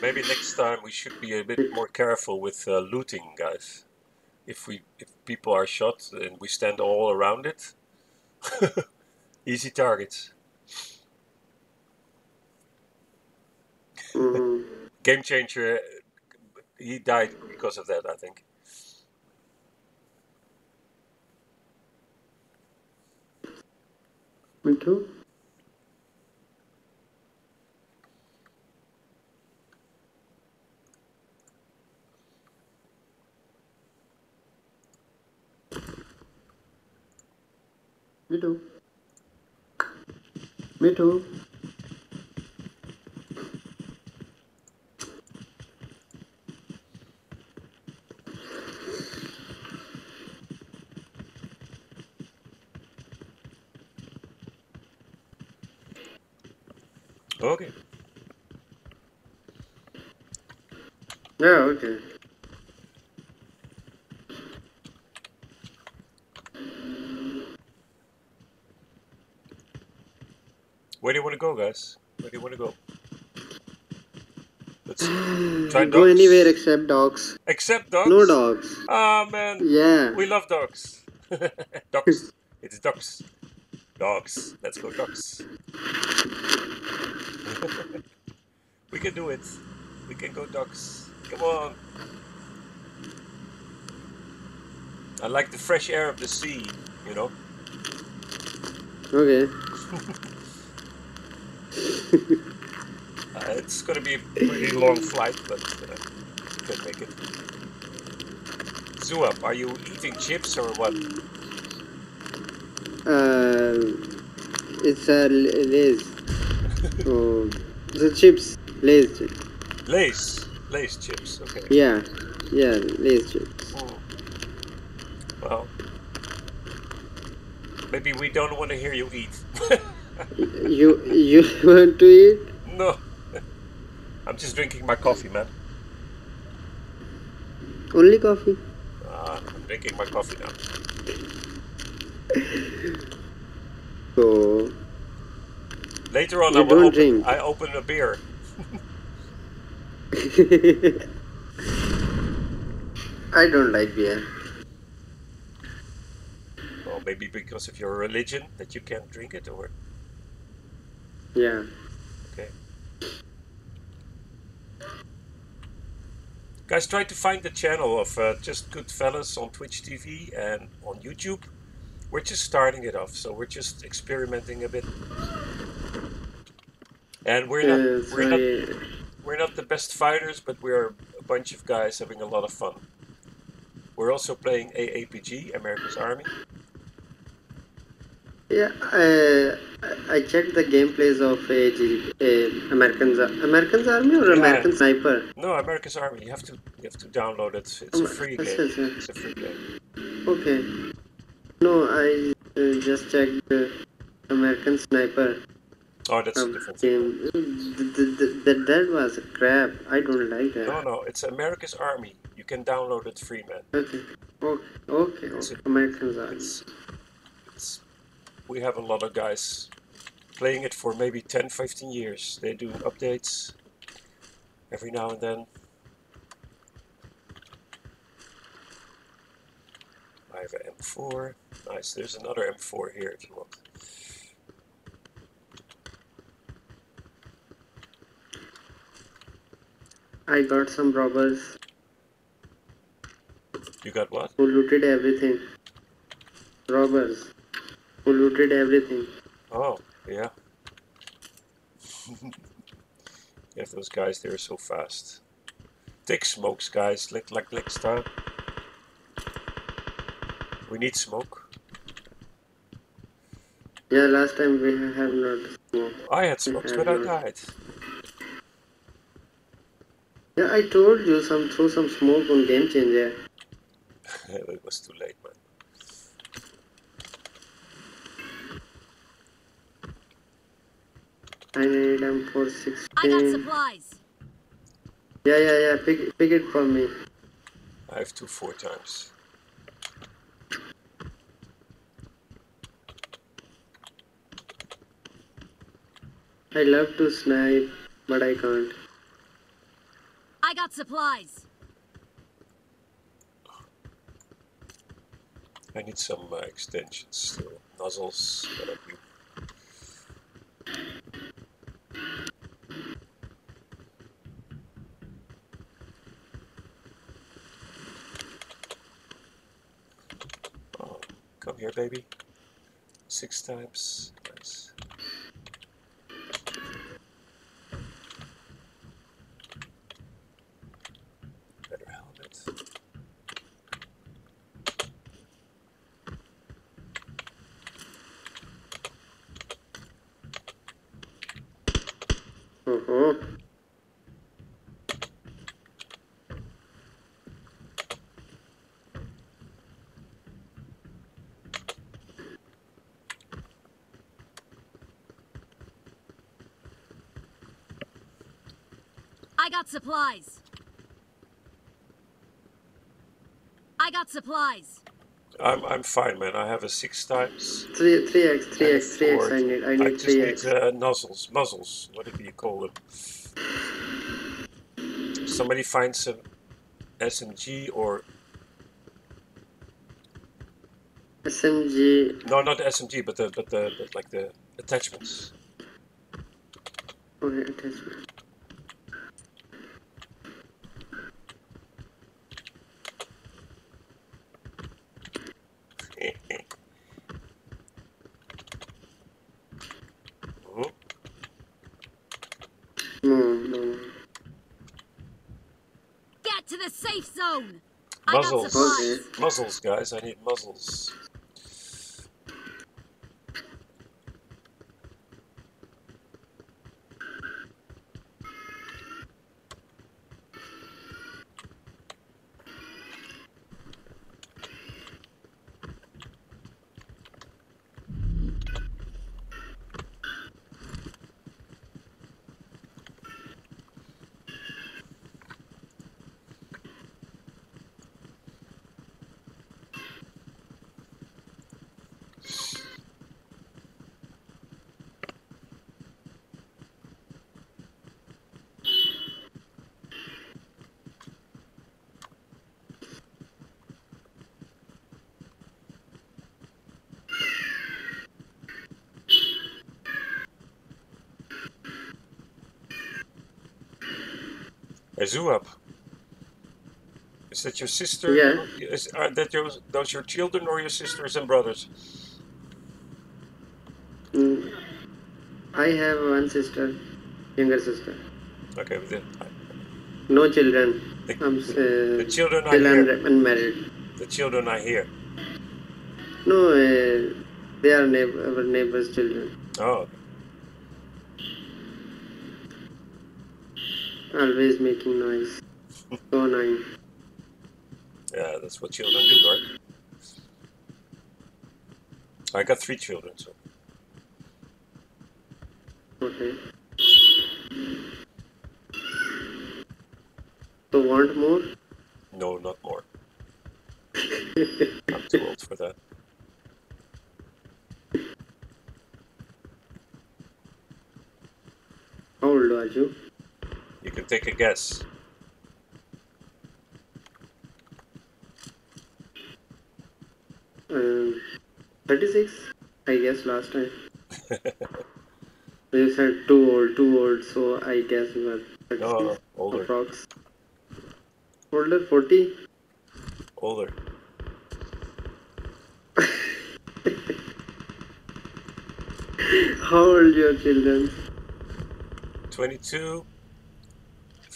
maybe next time we should be a bit more careful with uh, looting, guys. If we if people are shot and we stand all around it, easy targets. Mhm. Game changer. He died because of that, I think. Me too. Me too. Too. Okay. Yeah, okay. Where do you want to go, guys? Where do you want to go? Let's try Go anywhere except dogs. Except dogs. No dogs. Ah man, Yeah. we love dogs. dogs. It's dogs. Dogs. Let's go dogs. we can do it. We can go dogs. Come on. I like the fresh air of the sea, you know. Okay. Uh, it's gonna be a pretty long flight, but uh, we can make it. Zuap, are you eating chips or what? Uh, it's a uh, Lays. oh, the chips. Lays chips. Lays. Lays chips, okay. Yeah. Yeah, Lays chips. Hmm. Well, maybe we don't want to hear you eat. You you want to eat? no. I'm just drinking my coffee, man. Only coffee? Uh, I'm drinking my coffee now. So Later on, You I will don't open, drink. I open a beer. I don't like beer. Well, maybe because of your religion that you can't drink it, or Yeah. okay. Guys, try to find the channel of uh, Just Good Fellas on Twitch TV and on YouTube. We're just starting it off, so we're just experimenting a bit. And we're not, Uh, we're not we're not the best fighters, but we're a bunch of guys having a lot of fun. We're also playing AAPG, America's Army. Yeah, uh, I- checked the gameplays of AG, uh, Americans, Americans Army or Yeah. American Sniper. No, America's Army. You have to you have to download it. It's a free game. It's a free game. Okay. No, I uh, just checked uh, American Sniper Oh, that's a um, different game. The, th- th- That was crap. I don't like that. No, no, it's America's Army. You can download it free, man. Okay. Okay. Okay. It's okay. a- Americans Army. We have a lot of guys playing it for maybe 10, 15 years. They do updates every now and then. I have an M4. Nice. There's another M4 here if you want. I got some robbers You got what? who looted everything. Robbers who looted everything. Oh, yeah. have those guys, they're so fast. Take smokes, guys, like, like next time. We need smoke. Yeah, last time we have not smoked. I had smokes, but I died. Yeah, I told you some throw some smoke on Game Changer. it was too late, man. I need M I got supplies. Yeah, yeah, yeah. Pick, pick it for me. I have two four times. I love to snipe, but I can't. I got supplies. I need some uh, extensions still. Nozzles, what have you. Oh, come here, baby. Six times. Nice. Better helmet. Uh-huh. I got supplies. I got supplies. I'm I'm fine, man. I have a six times. Three, three x, three x, three x. Forward. I need, I I just three need uh, nozzles, muzzles. What do you call them? Somebody finds some SMG or SMG. no, not the SMG, but the but the but like the attachments. Okay, attachment. Mhm. No, no, no. Get to the safe zone. Muzzles. Muzzles, guys. I need muzzles. Hey, Zuab. Is that your sister? Yeah. Is, are that your, those your children or your sisters and brothers? Mm. I have one sister, younger sister. Okay, but the, No children. the, I'm the uh, children hear. unre- unmarried. The children I hear. No, uh, they are neigh- our neighbors' children. Oh, Always making noise. So annoying. yeah, that's what children do, right? I got three children, so Okay. So want more? no, not more. I'm too old for that. How old are you? You can take a guess. Um, 36, I guess last time. You said too old, too old, so I guess you are 36 No, no, older, approx. Older, 40? older. How old your children? 22,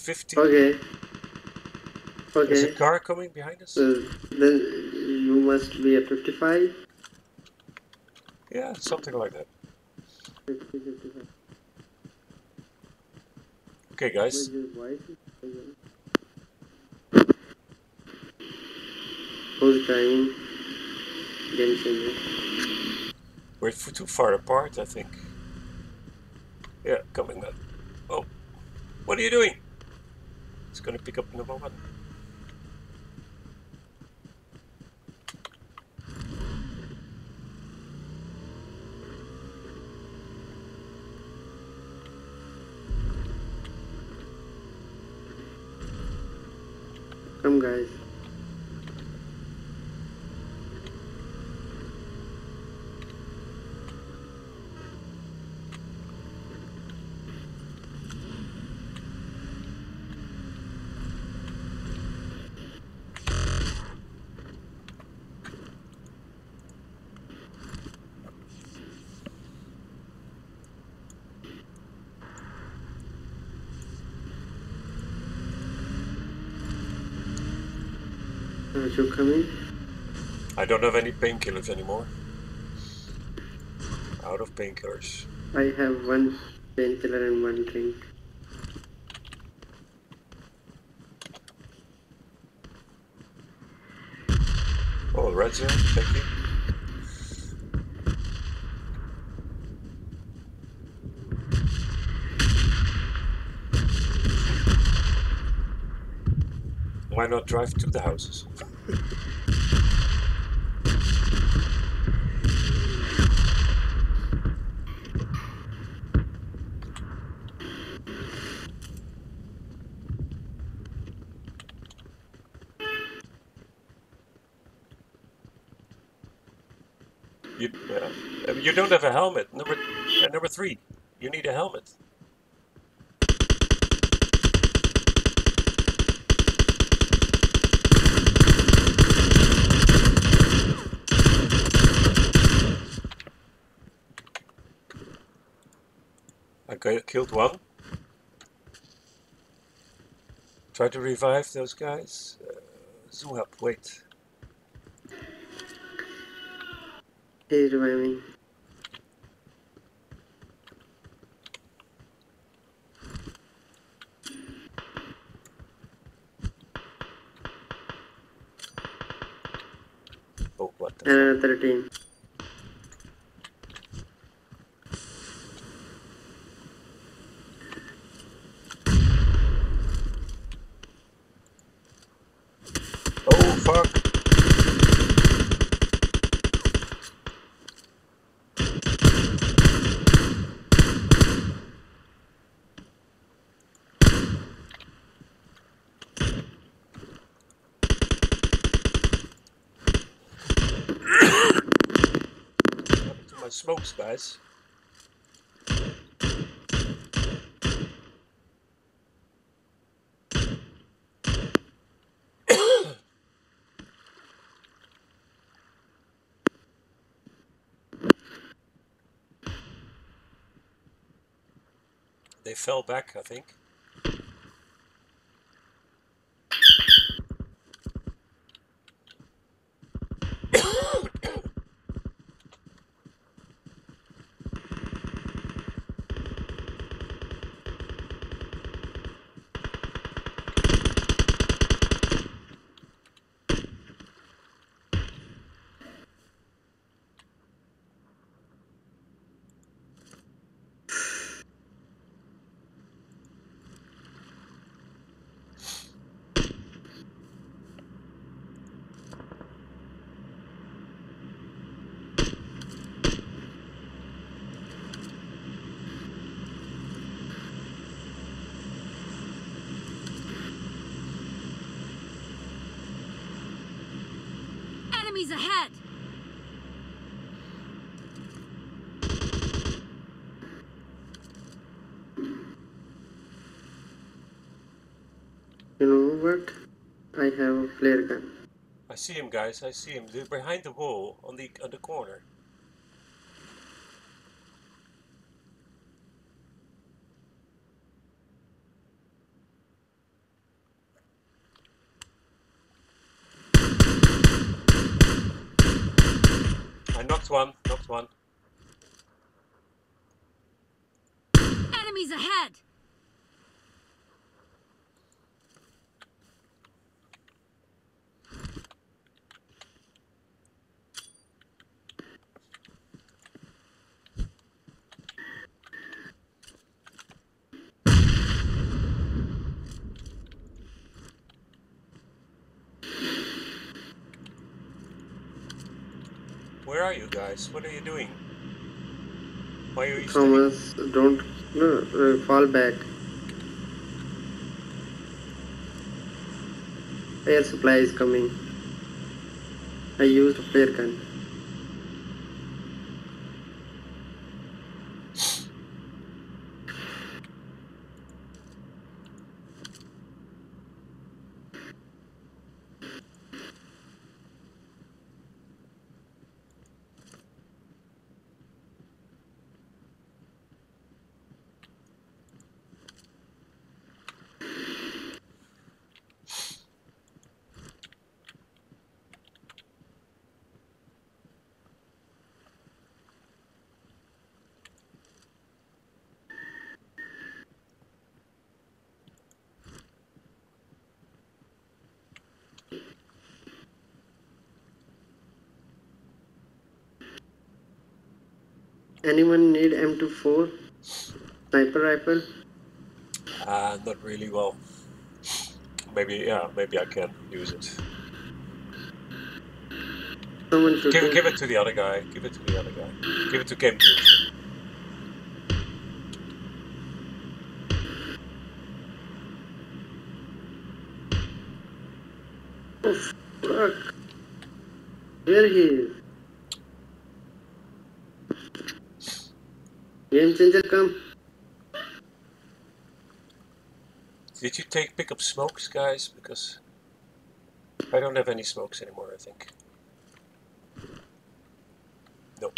50. Okay. There's a car coming behind us? So then you must be at 55? Yeah, something like that. 50, 55. Okay, guys. Who's driving? We're too far apart, I think. Yeah, coming man. Oh, what are you doing? It's gonna pick up a moment. Come, guys. Are you coming? I don't have any painkillers anymore. Out of painkillers. I have one painkiller and one drink. Oh, red zone, thank you. Why not drive to the houses? You, uh, you don't have a helmet. Number uh, number three, you need a helmet. Killed one. Try to revive those guys. Uh, zoom up, wait. Reviving. Oh, what the Another team. Oh fuck! What happened guys? They fell back, I think. Enemies ahead! You know what? I have a flare gun. I see him, guys. I see him. They're behind the wall on the on the corner. One. Knocked one. Enemies ahead! Where are you guys? What are you doing? Why are you? Thomas, don't no, fall back. Air supply is coming. I used a flare gun. Anyone need M24? Sniper rifle? Uh, not really well. Maybe, yeah, maybe I can use it. Someone Give, give it to the other guy. Give it to the other guy. Give it to Game Changer. Fuck. Here he is. Did you take pick up smokes, guys? Because I don't have any smokes anymore. I think. No.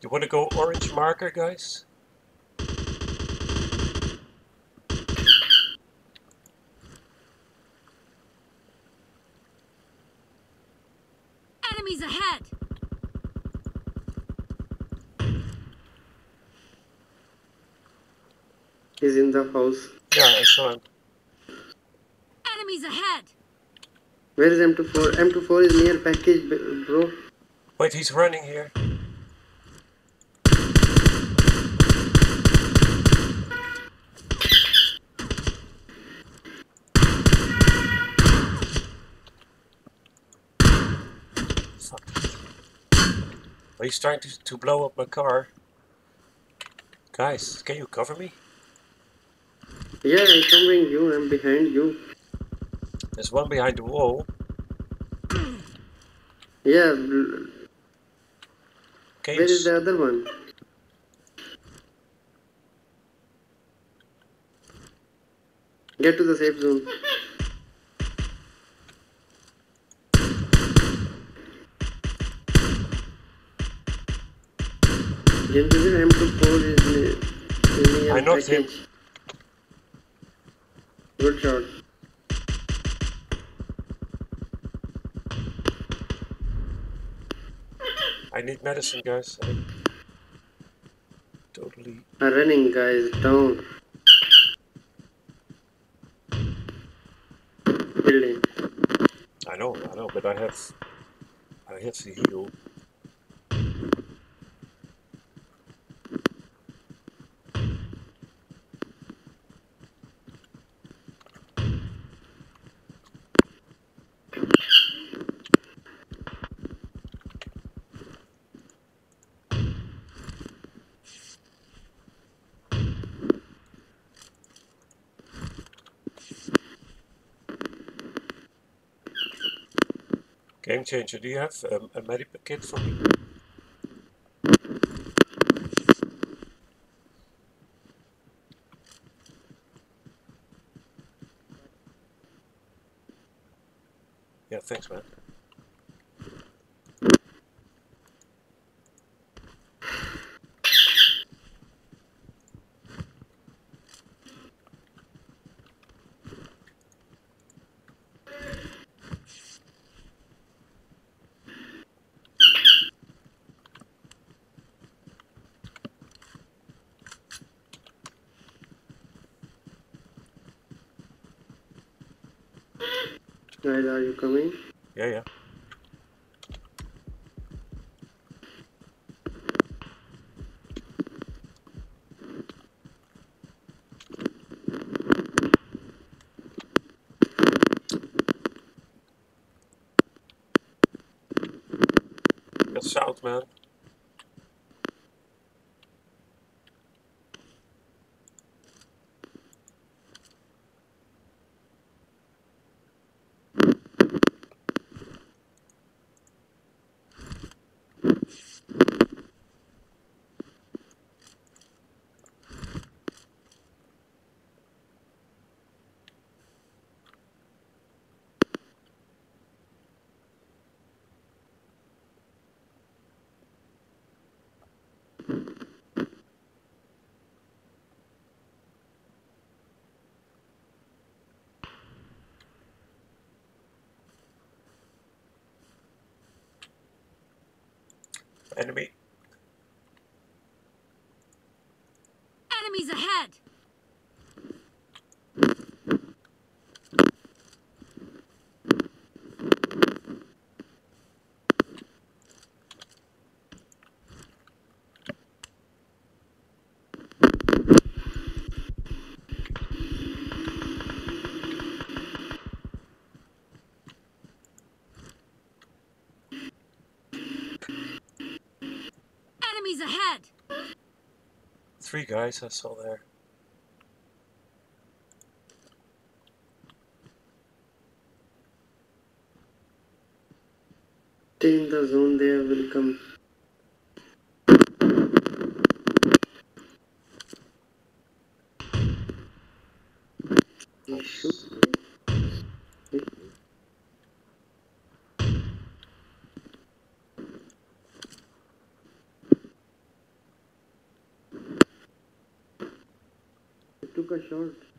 You want to go orange marker, guys? Enemies ahead! He's in the house. Yeah, I saw him. Enemies ahead! Where is M24? M24 is near package, bro. Wait, he's running here. Fuck. Oh, he's trying to, to blow up my car. Guys, can you cover me? Yeah, I'm covering you. I'm behind you. There's one behind the wall. Yeah, Can where is the other one? Get to the safe zone. Game changer M24 is near, is near I knocked him. Good shot. I need medicine, guys. I totally. Are running guys down. Building. I know, I know, but I have. I have to heal. Game changer, do you have um, a medipack kit for me? Yeah, thanks, man. Guys, are you coming? Yeah, yeah. Get south, man. Enemy. Enemies ahead! Enemies ahead! Three guys I saw there. Stay in the zone there will come. They They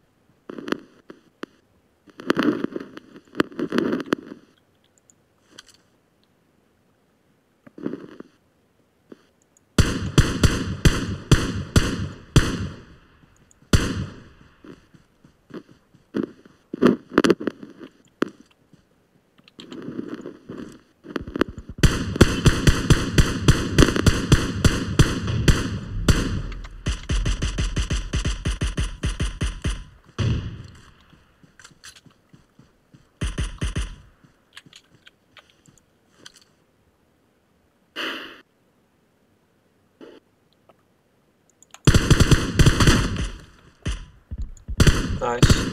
Nice.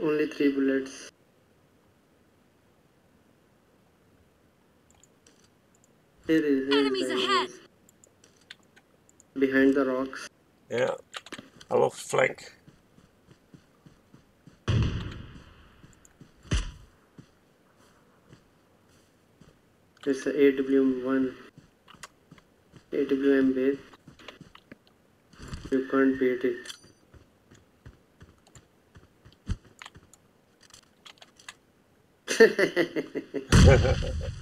Only three bullets. Here is here is Enemies the ahead! enemies. Behind the rocks. Yeah. I love flank. It's a AWM1. AWM base. You can't beat it.